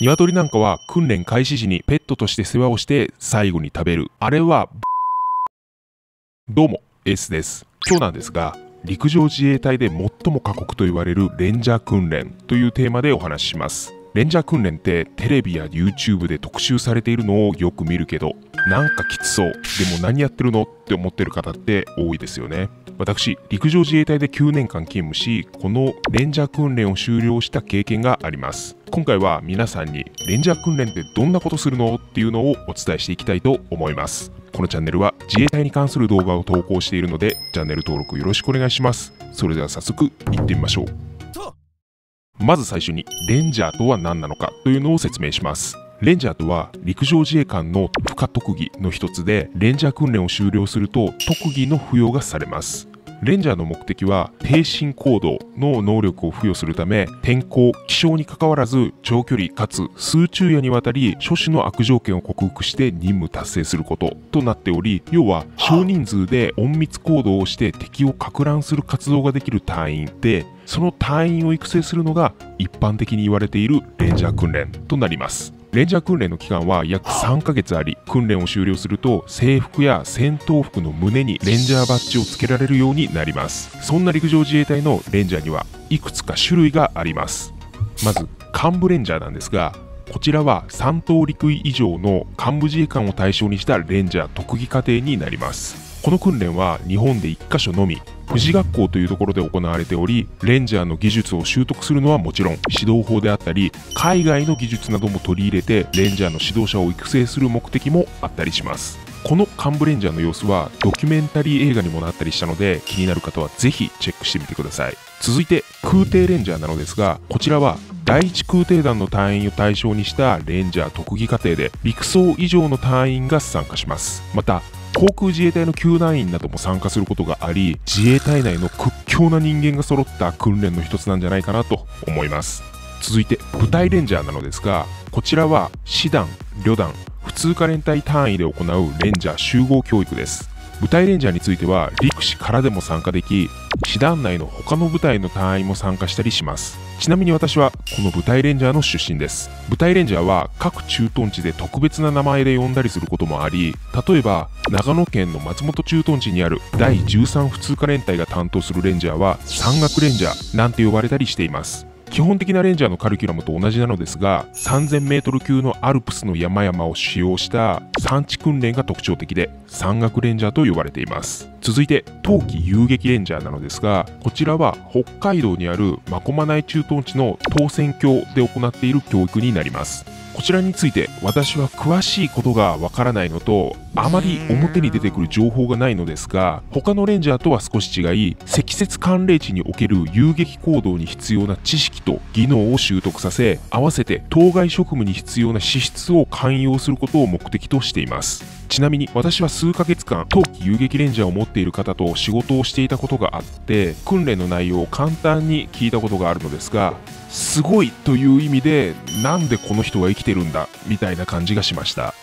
鶏なんかは訓練開始時にペットとして世話をして最後に食べる。あれは、どうも、S です。今日なんですが、陸上自衛隊で最も過酷と言われるレンジャー訓練というテーマでお話しします。レンジャー訓練ってテレビや YouTube で特集されているのをよく見るけど、なんかきつそう。でも何やってるのって思ってる方って多いですよね。私、陸上自衛隊で9年間勤務し、このレンジャー訓練を終了した経験があります。今回は皆さんにレンジャー訓練ってどんなことするのっていうのをお伝えしていきたいと思います。このチャンネルは自衛隊に関する動画を投稿しているので、チャンネル登録よろしくお願いします。それでは早速行ってみましょう。まず最初にレンジャーとは何なのかというのを説明します。レンジャーとは陸上自衛官の不可特技の一つで、レンジャー訓練を終了すると特技の付与がされます。レンジャーの目的は低進行動の能力を付与するため天候気象にかかわらず長距離かつ数昼夜にわたり諸種の悪条件を克服して任務達成することとなっており要は少人数で隠密行動をして敵をか乱する活動ができる隊員でその隊員を育成するのが一般的に言われているレンジャー訓練となります。レンジャー訓練の期間は約3ヶ月あり訓練を終了すると制服や戦闘服の胸にレンジャーバッジをつけられるようになります。そんな陸上自衛隊のレンジャーにはいくつか種類があります。まず幹部レンジャーなんですがこちらは3等陸尉以上の幹部自衛官を対象にしたレンジャー特技課程になります。この訓練は日本で1カ所のみ。富士学校というところで行われておりレンジャーの技術を習得するのはもちろん指導法であったり海外の技術なども取り入れてレンジャーの指導者を育成する目的もあったりします。この幹部レンジャーの様子はドキュメンタリー映画にもなったりしたので気になる方はぜひチェックしてみてください。続いて空挺レンジャーなのですがこちらは第一空挺団の隊員を対象にしたレンジャー特技課程で陸曹以上の隊員が参加します。また航空自衛隊の救難員なども参加することがあり自衛隊内の屈強な人間が揃った訓練の一つなんじゃないかなと思います。続いて部隊レンジャーなのですがこちらは師団旅団普通科連隊単位で行うレンジャー集合教育です。部隊レンジャーについては陸士からでも参加でき師団内の他の部隊の隊員も参加したりします。ちなみに私はこの部隊レンジャーの出身です。部隊レンジャーは各駐屯地で特別な名前で呼んだりすることもあり例えば長野県の松本駐屯地にある第13普通科連隊が担当するレンジャーは山岳レンジャーなんて呼ばれたりしています。基本的なレンジャーのカリキュラムと同じなのですが 3000m 級のアルプスの山々を使用した山地訓練が特徴的で山岳レンジャーと呼ばれています。続いて冬季遊撃レンジャーなのですがこちらは北海道にある真駒内駐屯地の当選橋で行っている教育になります。こちらについて私は詳しいことがわからないのとあまり表に出てくる情報がないのですが他のレンジャーとは少し違い積雪寒冷地における遊撃行動に必要な知識と技能を習得させ合わせて当該職務に必要な資質を寛容することを目的としています。ちなみに私は数ヶ月間冬季遊撃レンジャーを持っている方と仕事をしていたことがあって訓練の内容を簡単に聞いたことがあるのですがすごいという意味でなんでこの人は生きてるんだみたいな感じがしました。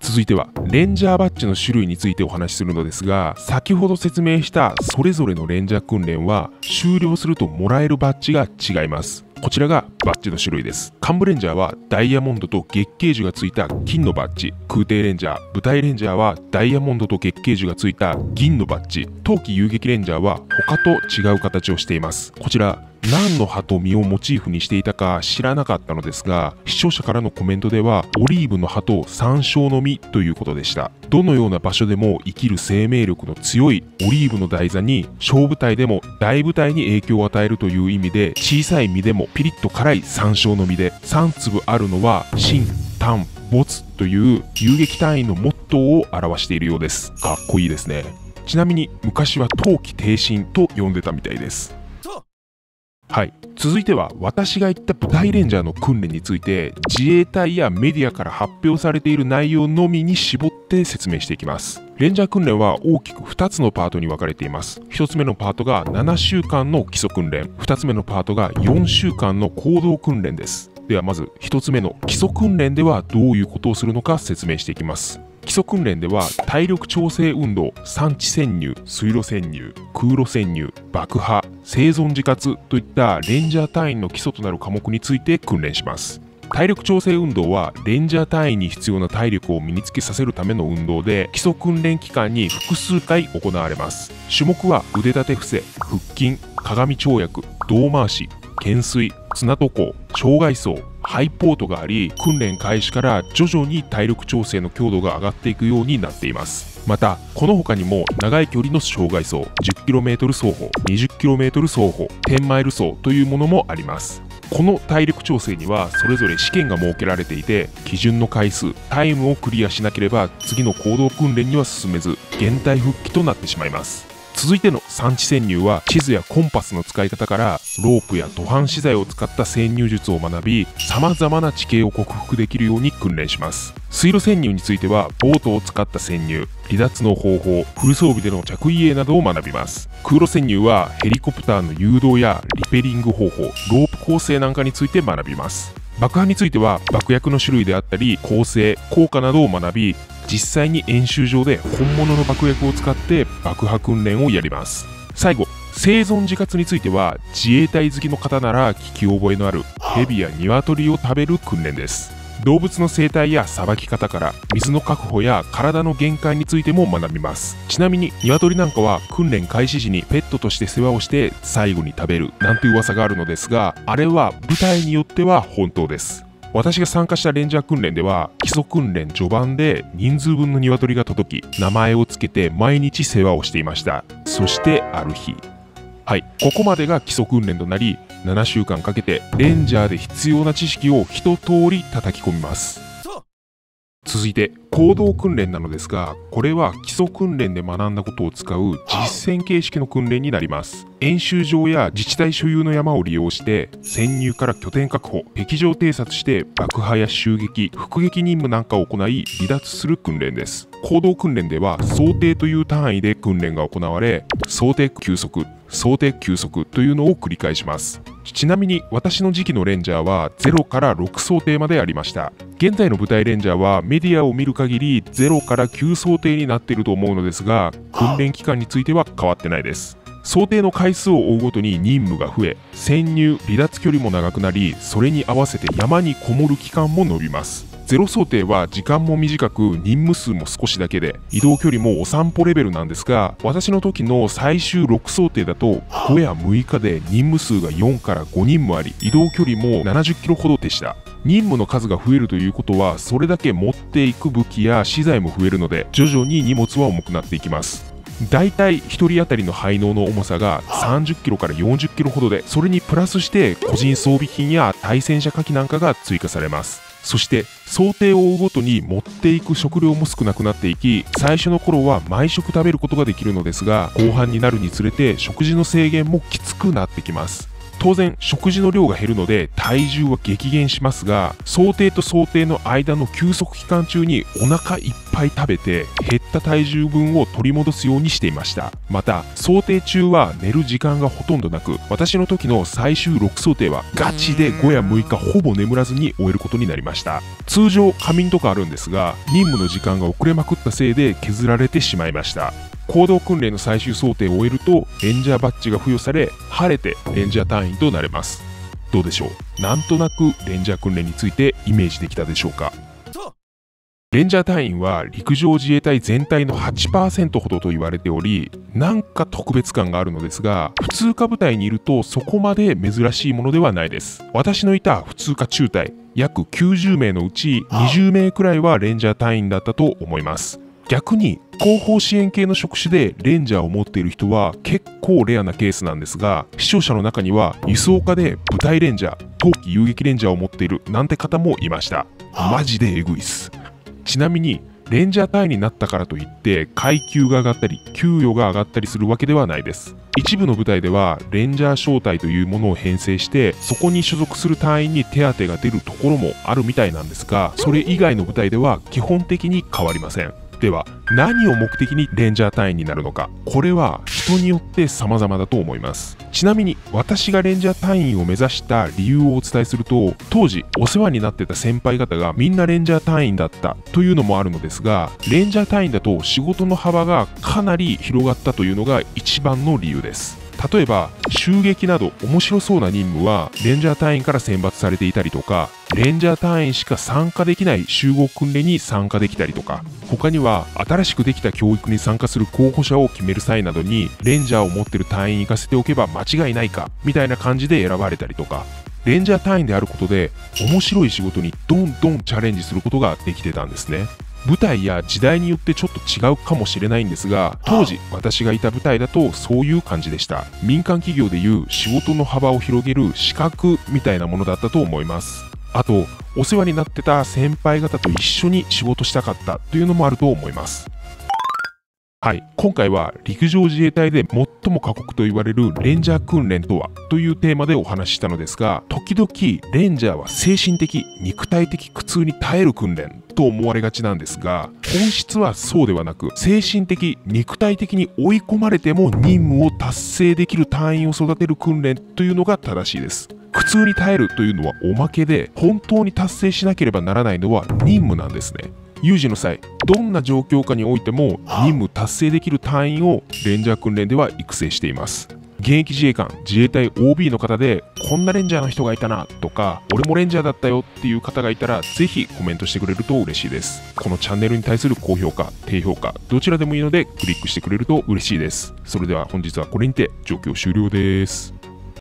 続いてはレンジャーバッジの種類についてお話しするのですが先ほど説明したそれぞれのレンジャー訓練は終了するともらえるバッジが違います。こちらがバッジの種類です。幹部レンジャーはダイヤモンドと月桂樹がついた金のバッジ。空挺レンジャー部隊レンジャーはダイヤモンドと月桂樹がついた銀のバッジ。冬季遊撃レンジャーは他と違う形をしています。こちら何の葉と実をモチーフにしていたか知らなかったのですが視聴者からのコメントではオリーブの葉と山椒の実ということでした。どのような場所でも生きる生命力の強いオリーブの台座に小部隊でも大部隊に影響を与えるという意味で小さい実でもピリッと辛い山椒の実で3粒あるのは真丹没という遊撃隊員のモットーを表しているようです。かっこいいですね。ちなみに昔は冬季停身と呼んでたみたいです。はい。続いては私が言った部隊レンジャーの訓練について自衛隊やメディアから発表されている内容のみに絞って説明していきます。レンジャー訓練は大きく2つのパートに分かれています。1つ目のパートが7週間の基礎訓練。2つ目のパートが4週間の行動訓練です。ではまず1つ目の基礎訓練ではどういうことをするのか説明していきます。基礎訓練では体力調整運動産地潜入水路潜入空路潜入爆破生存自活といったレンジャー隊員の基礎となる科目について訓練します。体力調整運動はレンジャー隊員に必要な体力を身につけさせるための運動で基礎訓練期間に複数回行われます。種目は腕立て伏せ腹筋鏡跳躍胴回し懸垂綱渡航障害走ハイポートがあり訓練開始から徐々に体力調整の強度が上がっていくようになっています。またこの他にも長い距離の障害走 10km 走法 20km 走法10マイル走というものもあります。この体力調整にはそれぞれ試験が設けられていて基準の回数タイムをクリアしなければ次の行動訓練には進めず現代復帰となってしまいます。続いての産地潜入は地図やコンパスの使い方からロープや途半資材を使った潜入術を学び様々な地形を克服できるように訓練します。水路潜入についてはボートを使った潜入離脱の方法フル装備での着衣泳などを学びます。空路潜入はヘリコプターの誘導やリペリング方法ロープ構成なんかについて学びます。爆破については爆薬の種類であったり構成効果などを学び実際に演習場で本物の爆薬を使って爆破訓練をやります。最後生存自活については自衛隊好きの方なら聞き覚えのあるヘビや鶏を食べる訓練です。動物の生態やさばき方から水の確保や体の限界についても学びます。ちなみに鶏なんかは訓練開始時にペットとして世話をして最後に食べるなんて噂があるのですがあれは舞台によっては本当です。私が参加したレンジャー訓練では基礎訓練序盤で人数分の鶏が届き名前を付けて毎日世話をしていました。そしてある日。はい。ここまでが基礎訓練となり7週間かけてレンジャーで必要な知識を一通り叩き込みます。続いて行動訓練なのですがこれは基礎訓練で学んだことを使う実践形式の訓練になります。演習場や自治体所有の山を利用して潜入から拠点確保敵場偵察して爆破や襲撃伏撃任務なんかを行い離脱する訓練です。行動訓練では想定という単位で訓練が行われ想定休息想定休息というのを繰り返します。ちなみに私の時期のレンジャーは0から6想定までありました。現在の舞台レンジャーはメディアを見る限り0から9想定になっていると思うのですが訓練期間については変わってないです。想定の回数を追うごとに任務が増え潜入離脱距離も長くなりそれに合わせて山にこもる期間も延びます。ゼロ想定は時間も短く任務数も少しだけで移動距離もお散歩レベルなんですが私の時の最終6想定だと5や6日で任務数が4から5任務あり移動距離も70キロほどでした。任務の数が増えるということはそれだけ持っていく武器や資材も増えるので徐々に荷物は重くなっていきます。だいたい1人当たりの配能の重さが30キロから40キロほどでそれにプラスして個人装備品や対戦車火器なんかが追加されます。そして想定を追うごとに持っていく食料も少なくなっていき最初の頃は毎食食べることができるのですが後半になるにつれて食事の制限もきつくなってきます。当然食事の量が減るので体重は激減しますが想定と想定の間の休息期間中にお腹いっぱい食べて減った体重分を取り戻すようにしていました。また想定中は寝る時間がほとんどなく私の時の最終6想定はガチで5や6日ほぼ眠らずに終えることになりました。通常仮眠とかあるんですが任務の時間が遅れまくったせいで削られてしまいました。行動訓練の最終想定を終えるとレンジャーバッジが付与され晴れてレンジャー隊員となれます。どうでしょう？なんとなくレンジャー訓練についてイメージできたでしょうか？レンジャー隊員は陸上自衛隊全体の8%ほどと言われておりなんか特別感があるのですが普通科部隊にいるとそこまで珍しいものではないです。私のいた普通科中隊約90名のうち20名くらいはレンジャー隊員だったと思います。逆に後方支援系の職種でレンジャーを持っている人は結構レアなケースなんですが視聴者の中には輸送家で部隊レンジャー冬季遊撃レンジャーを持っているなんて方もいました。マジでエグいっす。ちなみにレンジャー隊になったからといって階級が上がったり給与が上がったりするわけではないです。一部の部隊ではレンジャー招待というものを編成してそこに所属する隊員に手当が出るところもあるみたいなんですがそれ以外の部隊では基本的に変わりませんでは何を目的にレンジャー隊員になるのか。これは人によって様々だと思います。ちなみに私がレンジャー隊員を目指した理由をお伝えすると当時お世話になってた先輩方がみんなレンジャー隊員だったというのもあるのですがレンジャー隊員だと仕事の幅がかなり広がったというのが一番の理由です。例えば襲撃など面白そうな任務はレンジャー隊員から選抜されていたりとかレンジャー隊員しか参加できない集合訓練に参加できたりとか他には新しくできた教育に参加する候補者を決める際などにレンジャーを持ってる隊員行かせておけば間違いないかみたいな感じで選ばれたりとかレンジャー隊員であることで面白い仕事にどんどんチャレンジすることができてたんですね。舞台や時代によってちょっと違うかもしれないんですが当時私がいた舞台だとそういう感じでした。民間企業でいう仕事の幅を広げる資格みたいなものだったと思います。あとお世話になってた先輩方と一緒に仕事したかったというのもあると思いますはい。今回は陸上自衛隊で最も過酷と言われるレンジャー訓練とはというテーマでお話ししたのですが時々レンジャーは精神的肉体的苦痛に耐える訓練と思われがちなんですが本質はそうではなく精神的肉体的に追い込まれても任務を達成できる隊員を育てる訓練というのが正しいです。苦痛に耐えるというのはおまけで本当に達成しなければならないのは任務なんですね。有事の際どんな状況下においても任務達成できる隊員をレンジャー訓練では育成しています。現役自衛官自衛隊 OB の方でこんなレンジャーの人がいたなとか俺もレンジャーだったよっていう方がいたらぜひコメントしてくれると嬉しいです。このチャンネルに対する高評価低評価どちらでもいいのでクリックしてくれると嬉しいです。それでは本日はこれにて状況終了です